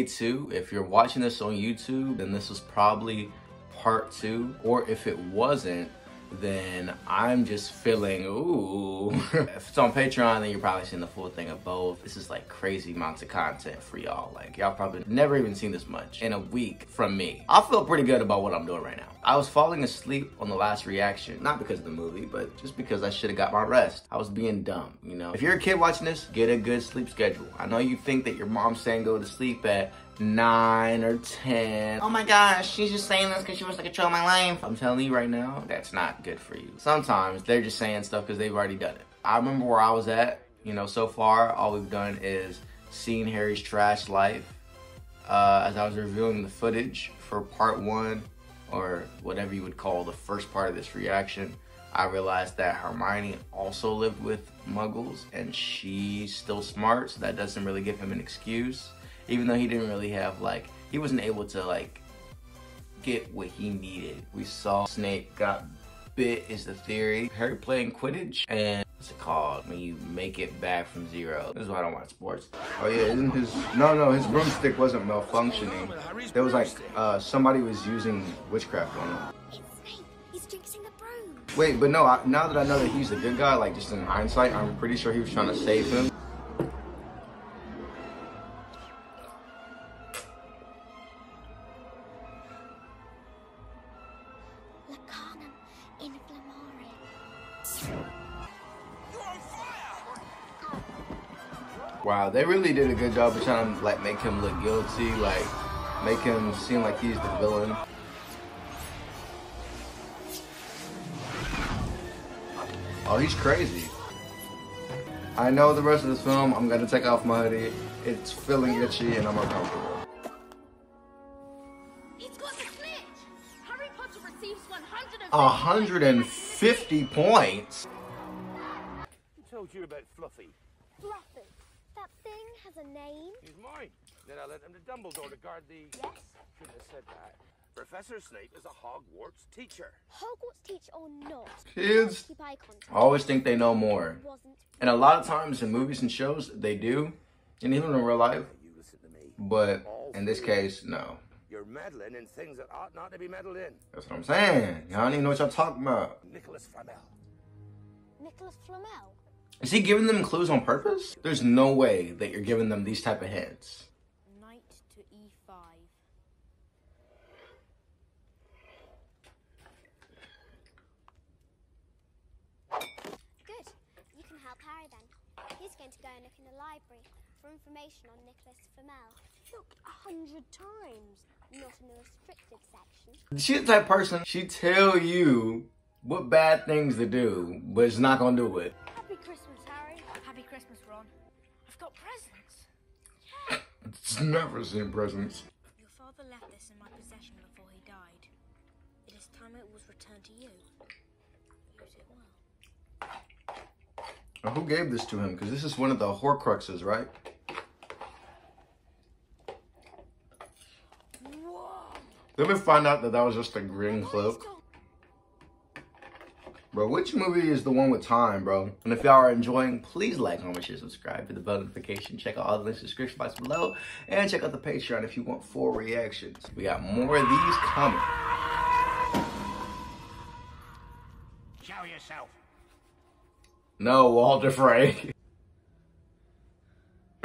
day two. If you're watching this on YouTube, then this was probably part two. Or if it wasn't, then I'm just feeling, ooh. if it's on Patreon, then you're probably seeing the full thing of both. This is like crazy amounts of content for y'all. Like y'all probably never even seen this much in a week from me. I feel pretty good about what I'm doing right now. I was falling asleep on the last reaction, not because of the movie, but just because I should have got my rest. I was being dumb, you know? If you're a kid watching this, get a good sleep schedule. I know you think that your mom's saying go to sleep at nine or 10. Oh my gosh, she's just saying this because she wants to control my life. I'm telling you right now, that's not good for you. Sometimes they're just saying stuff because they've already done it. I remember where I was at, you know, so far, all we've done is seen Harry's trash life. Uh, as I was reviewing the footage for part one, or whatever you would call the first part of this reaction, I realized that Hermione also lived with muggles and she's still smart, so that doesn't really give him an excuse. Even though he didn't really have like, he wasn't able to like get what he needed. We saw Snape got bit is the theory. Harry playing Quidditch and what's it called when you make it back from zero? This is why I don't watch sports. Oh yeah, isn't his, no, no, his broomstick wasn't malfunctioning. There was like, uh, somebody was using witchcraft on him. He's jinxing the broom. Wait, but no, I, now that I know that he's a good guy, like just in hindsight, I'm pretty sure he was trying to save him. They really did a good job of trying to like make him look guilty, like make him seem like he's the villain. Oh, he's crazy. I know the rest of this film, I'm gonna take off my hoodie. It's feeling itchy and I'm uncomfortable. He's got the snitch. Harry Potter receives 150. 150 points? Who told you about Fluffy? Fluffy. That thing has a name. He's mine. Then I lent him to Dumbledore to guard the. Yes. Shouldn't have said that. Professor Snape is a Hogwarts teacher. Hogwarts teacher or not. Kids Keep eye contact. always think they know more. Wasn't. And a lot of times in movies and shows, they do. And even in real life. You listen to me. But in this case, no. You're meddling in things that ought not to be meddled in. That's what I'm saying. Y'all don't even know what y'all talking about. Nicholas Flamel. Nicholas Flamel. Is he giving them clues on purpose? There's no way that you're giving them these type of hints. Knight to e5. Good. You can help Harry then. He's going to go and look in the library for information on Nicholas Flamel. Look, a hundred times. Not in the restricted section. She the type of person, she tell you what bad things to do, but it's not gonna do it. Happy Christmas, Harry. Happy Christmas, Ron. I've got presents. Yeah. It's never seen presents. Your father left this in my possession before he died. It is time it was returned to you. Use it well. Now, who gave this to him? Because this is one of the Horcruxes, right? Let me find out that that was just a green clip. Bro, which movie is the one with time, bro? And if y'all are enjoying, please like, comment, share, subscribe, hit the bell notification, check out all the links in the description box below, and check out the Patreon if you want full reactions. We got more of these coming. Show yourself. No, Walter Frey.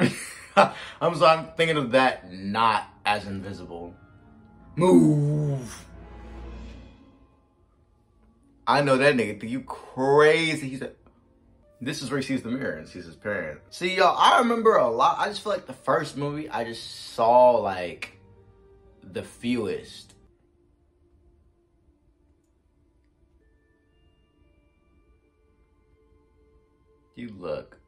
I'm sorry, I'm thinking of that not as invisible. Move. I know that nigga think you crazy. He's a, this is where he sees the mirror and sees his parents. See, y'all, I remember a lot. I just feel like the first movie, I just saw like the fewest. You look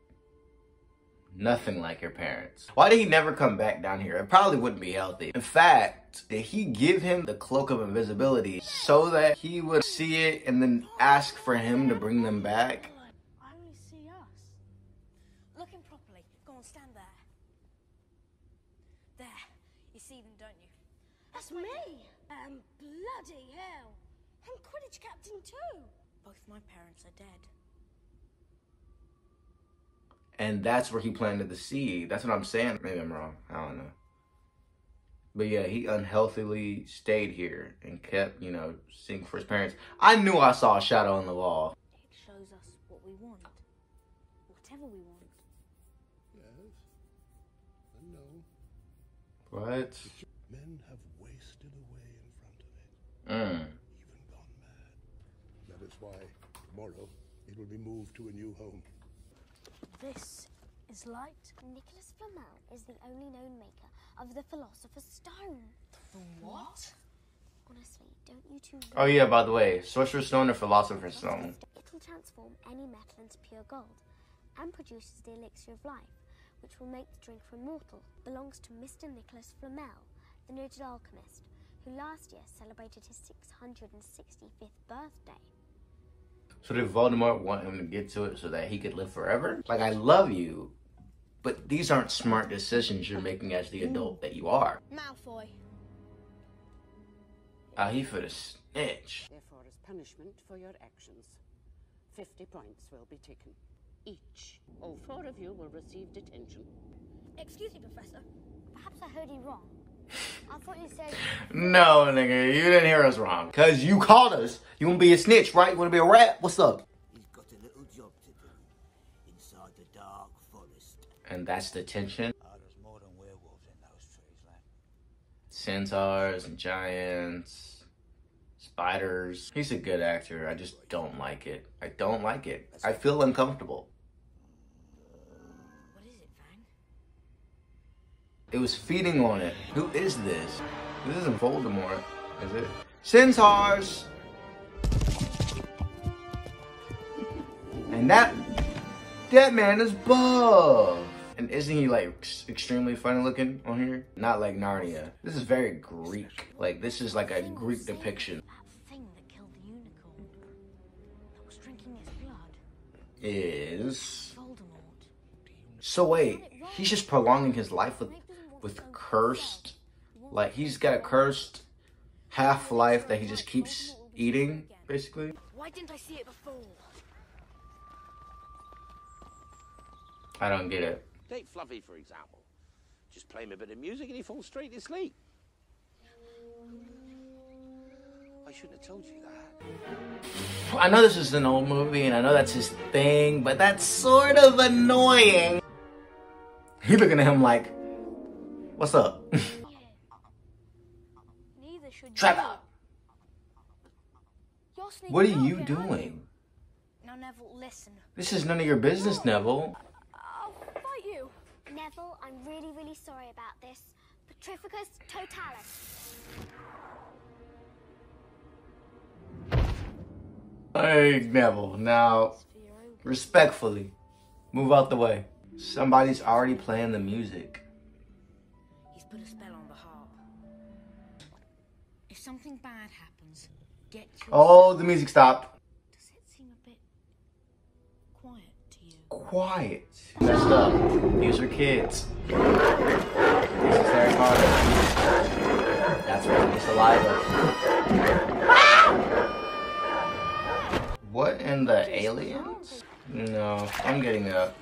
nothing like your parents. Why did he never come back down here? It probably wouldn't be healthy. In fact, did he give him the cloak of invisibility so that he would see it and then ask for him to bring them back? I only see us. Looking properly. Go on, stand there. There. You see them, don't you? That's me. Um, bloody hell. I'm Quidditch captain too. Both my parents are dead. And that's where he planted the seed. That's what I'm saying. Maybe I'm wrong. I don't know. But yeah, he unhealthily stayed here and kept, you know, seeing for his parents. I knew I saw a shadow on the wall. It shows us what we want. Whatever we want. Yes. I know. What? Men have wasted away in front of it, Mm. even gone mad. That is why tomorrow it will be moved to a new home. This is light. Nicholas Flamel is the only known maker of the Philosopher's Stone. The what? Honestly, don't you two Oh yeah, by the way, Sorcerer's Stone or Philosopher's Stone? It'll transform any metal into pure gold and produces the elixir of life, which will make the drinker immortal. Belongs to Mr. Nicholas Flamel, the noted alchemist, who last year celebrated his 665th birthday. So did Voldemort want him to get to it so that he could live forever? Like, I love you, but these aren't smart decisions you're making as the adult that you are. Malfoy. Ah, he for the snitch. Therefore, as punishment for your actions, 50 points will be taken. Each. All four of you will receive detention. Excuse me, Professor. Perhaps I heard you wrong. I thought you said No, nigga, you didn't hear us wrong. Cause you called us. You wanna be a snitch, right? You wanna be a rat? What's up? He's got a little job to do inside the dark forest. And that's detention. Oh, ah, there's more than werewolves in those trees, lad. Centaurs and giants, spiders. He's a good actor. I just don't like it. I don't like it. I feel uncomfortable. It was feeding on it. Who is this? This isn't Voldemort, is it? Centaurs! And that, that man is buff. And isn't he like extremely funny looking on here? Not like Narnia. This is very Greek. Like this is like a Greek depiction. That thing that killed the unicorn. That was drinking his blood. Is so wait, he's just prolonging his life with with cursed like he's got a cursed half life that he just keeps eating, basically. Why didn't I see it before? I don't get it. Take Fluffy, for example. Just play him a bit of music and he falls straight asleep. I shouldn't have told you that. I know this is an old movie and I know that's his thing, but that's sort of annoying. He looking at him like, what's up? neither should Trevor, you. What are you doing? Now, Neville, listen. This is none of your business, Neville. I'll fight you. Neville, I'm really, really sorry about this. Petrificus totalus. Hey, Neville, now, respectfully, move out the way. Somebody's already playing the music. Put a spell on the harp. If something bad happens, get your. Oh, the music stopped. Does it seem a bit quiet to you? Quiet. Messed up. These are kids. This is Harry Potter. That's right, the saliva. What in the aliens? No, I'm getting up.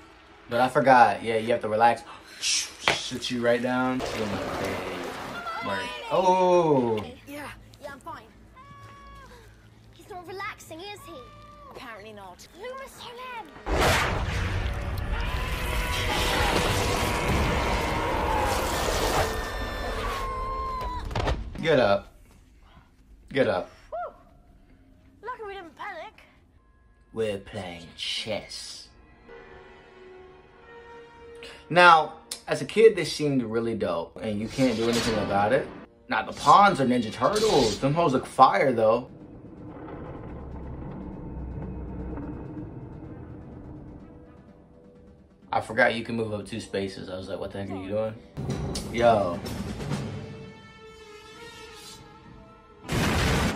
But I forgot. Yeah, you have to relax. Sit you right down. Right. Oh. Yeah, yeah, I'm fine. He's not relaxing, is he? Apparently not. Lumos Him! Get up. Get up. Lucky we didn't panic. We're playing chess. Now, as a kid, this seemed really dope, and you can't do anything about it. Now, the pawns are Ninja Turtles. Them hoes look fire, though. I forgot you can move up two spaces. I was like, what the heck are you doing? Yo.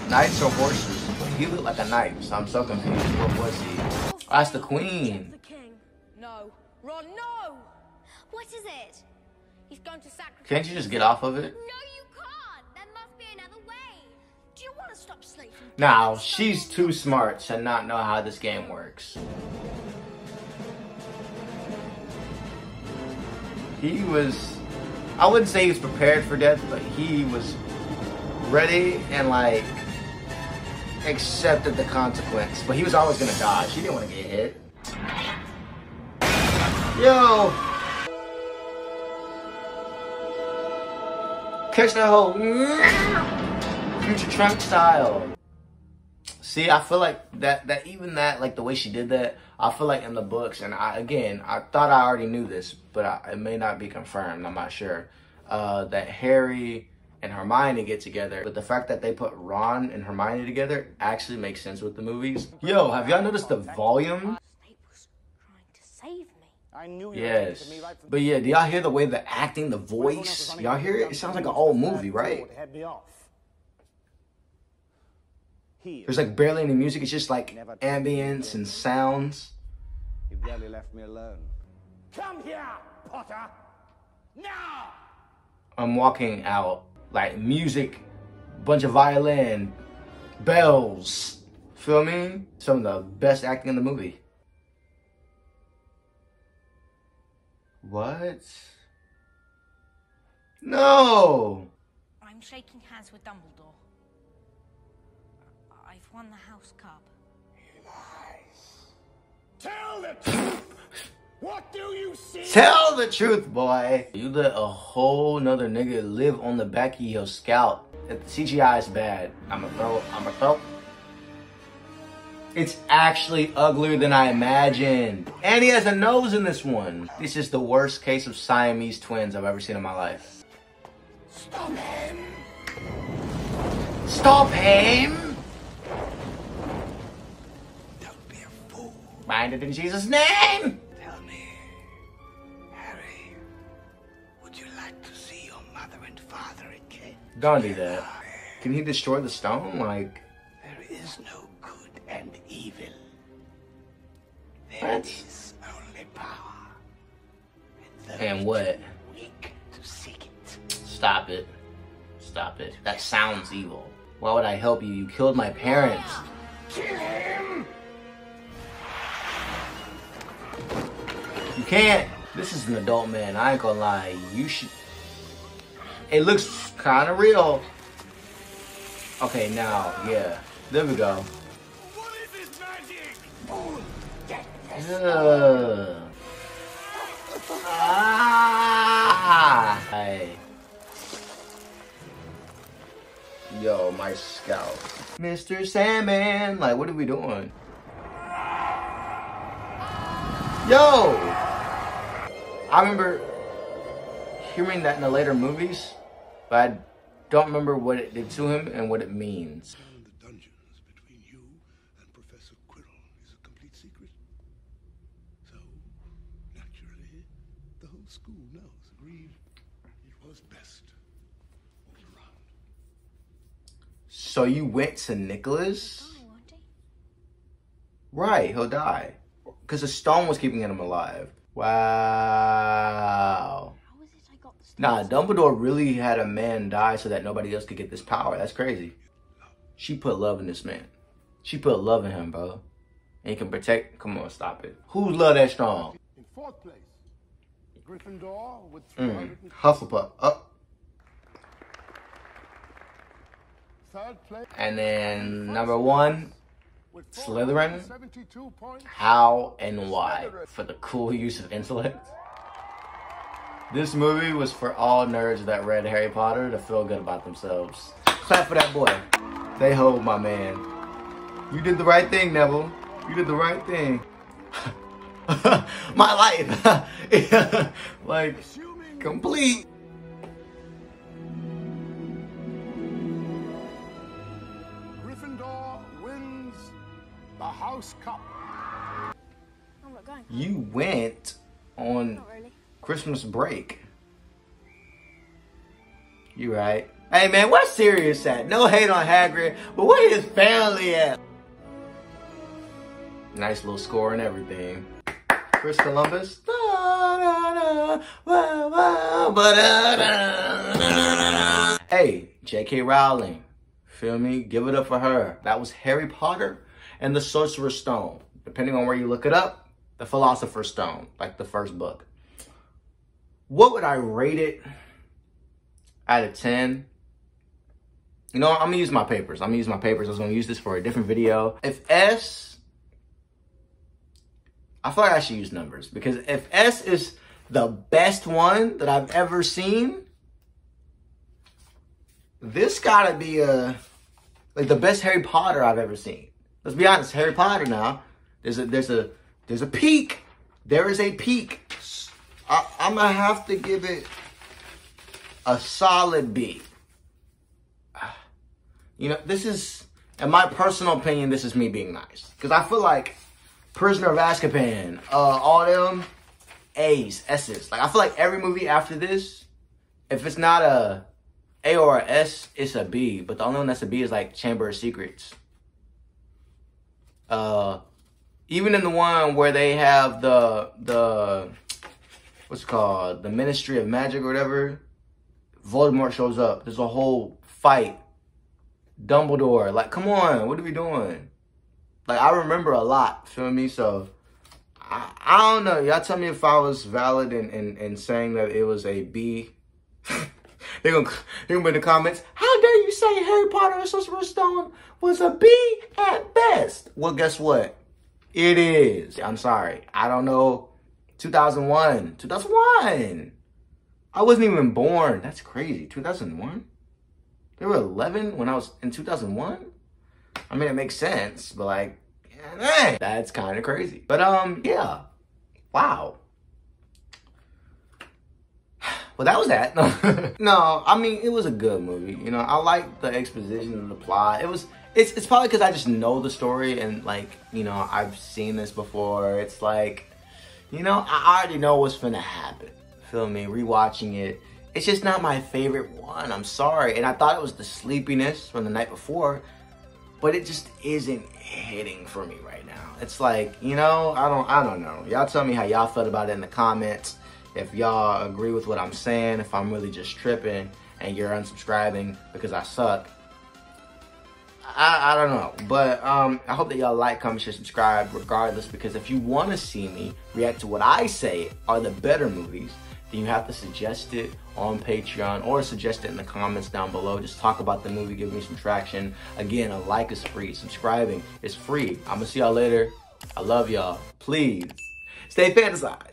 Knights or horses? He looked like a knight, so I'm so confused. What was he? Oh, that's the queen. He's going to sacrifice. Can't you just get off of it? No, you can't. There must be another way. Do you want to stop sleeping? Now, she's too smart to not know how this game works. He was I wouldn't say he was prepared for death, but he was ready and like accepted the consequence. But he was always gonna die. He didn't want to get hit. Yo. Catch that whole future trunk style. See, I feel like that that even that like the way she did that, I feel like in the books, and I again I thought I already knew this, but I, it may not be confirmed. I'm not sure. Uh, that Harry and Hermione get together, but the fact that they put Ron and Hermione together actually makes sense with the movies. Yo, have y'all noticed the volume? Snape was trying to save me. I knew you Yes. But yeah, do y'all hear the way the acting, the voice? Y'all hear it? It sounds like an old movie, right? Head me off. Here, There's like barely any music. It's just like ambience and sounds. you barely left me alone. Come here, Potter. Now. I'm walking out, like music, bunch of violin, bells. Feel me? Some of the best acting in the movie. What? No! I'm shaking hands with Dumbledore. I've won the House Cup. Tell the truth. what do you see? Tell the truth, boy. You let a whole nother nigga live on the back of your scalp. If the CGI is bad, I'ma throw, I'ma throw. It's actually uglier than I imagined. And he has a nose in this one. This is the worst case of Siamese twins I've ever seen in my life. Stop him. Stop him! Don't be a fool. Bind it in Jesus' name! Tell me, Harry, would you like to see your mother and father again? Don't do that. Can he destroy the stone? Like, Only power. And, And what? Weak to seek it. Stop it. Stop it. That sounds evil. Why would I help you? You killed my parents. Kill him. You can't. This is an adult man. I ain't gonna lie. You should. It looks kind of real. Okay, now, yeah. There we go. Ah! Hey. Yo, my scalp. Mr. Sandman, like, what are we doing? Yo! I remember hearing that in the later movies, but I don't remember what it did to him and what it means. And the dungeons between you and Professor Quirrell is a complete secret. So, naturally, the whole school knows, agreed it was best all around. So you went to Nicholas? Die. Right, he'll die. Because the stone was keeping him alive. Wow. How is it I got the stone? Nah, Dumbledore really had a man die so that nobody else could get this power. That's crazy. She put love in this man. She put love in him, bro. And he can protect. Come on, stop it. Who's love that strong? In fourth place, Gryffindor with Mm. 300. Hufflepuff. Up. Third place, And then number one, Slytherin? how and why for the cool use of intellect. This movie was for all nerds that read Harry Potter to feel good about themselves. Clap for that boy. They hold my man. You did the right thing, Neville. You did the right thing. my life. like, complete. The House Cup. I'm not going. You went on really. Christmas break. You right. Hey man, where's Sirius at? No hate on Hagrid, but where his family at? Nice little score and everything. Chris Columbus. Hey, J.K. Rowling. Feel me? Give it up for her. That was Harry Potter and the Sorcerer's Stone. Depending on where you look it up, the Philosopher's Stone, like the first book. What would I rate it? out of 10. You know, I'm gonna use my papers. I'm gonna use my papers. I was gonna use this for a different video. If S, I feel like I should use numbers because if S is the best one that I've ever seen, this gotta be a, like the best Harry Potter I've ever seen. Let's be honest, Harry Potter now, there's a, there's a, there's a peak. There is a peak. I, I'm gonna have to give it a solid B. You know, this is, in my personal opinion, this is me being nice. Because I feel like Prisoner of Azkaban, uh, all them A's, S's. Like, I feel like every movie after this, if it's not a A or a S, it's a B. But the only one that's a B is like Chamber of Secrets. Uh, even in the one where they have the, the, what's called, the Ministry of Magic or whatever, Voldemort shows up. There's a whole fight. Dumbledore, like, come on, what are we doing? Like, I remember a lot, feel me? So, I, I don't know. Y'all tell me if I was valid in, in, in saying that it was a B. they're gonna, they're gonna be in the comments, how dare you say Harry Potter and Sorcerer's Stone was a B at best? Well, guess what? It is. I'm sorry. I don't know. 2001. 2001. I wasn't even born. That's crazy. 2001? They were 11 when I was in 2001? I mean, it makes sense, but like, yeah, that's kind of crazy. But um, yeah. Wow. Well, that was that. no, I mean, it was a good movie. You know, I like the exposition and the plot. It was, it's, it's probably because I just know the story and like, you know, I've seen this before. It's like, you know, I already know what's gonna happen. Feel me? Rewatching it. It's just not my favorite one. I'm sorry. And I thought it was the sleepiness from the night before, but it just isn't hitting for me right now. It's like, you know, I don't I don't know. Y'all tell me how y'all felt about it in the comments. If y'all agree with what I'm saying, if I'm really just tripping and you're unsubscribing because I suck. I, I don't know. But um, I hope that y'all like, comment, share, subscribe regardless because if you want to see me react to what I say are the better movies, then you have to suggest it on Patreon or suggest it in the comments down below. Just talk about the movie, give me some traction. Again, a like is free, subscribing is free. I'm gonna see y'all later. I love y'all. Please stay fantasized.